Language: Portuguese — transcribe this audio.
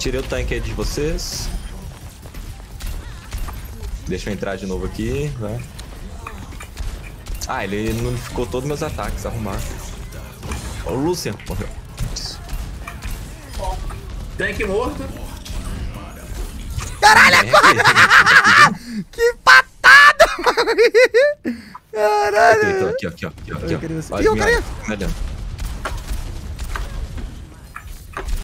Tirei o tanque aí de vocês. Deixa eu entrar de novo aqui, né? Ah, ele ficou todos meus ataques, arrumar. O Lucian morreu. Tanque morto. Caralho, é, agora! Tá que patada! mano! Caralho! Aqui, aqui, ó, aqui, ó, aqui, ó. Eu. Olha, Ih, minha- olha.